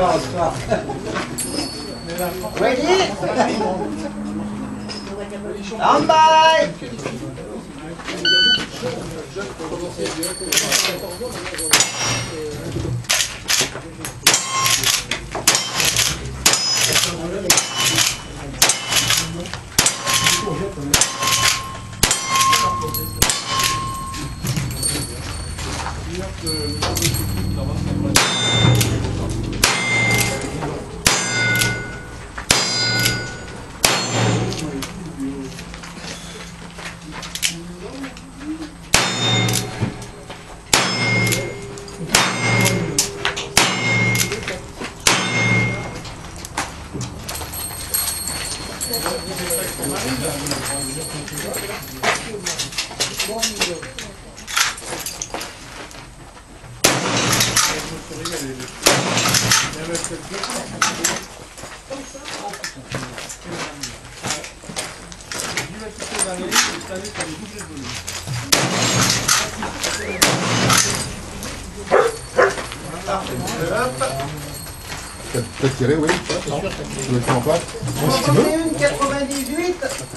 Ready? Stand by! T'as tiré, oui. Tu veux que en place 61, 98